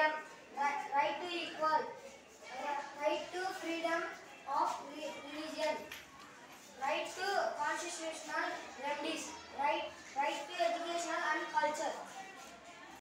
freedom, right to equal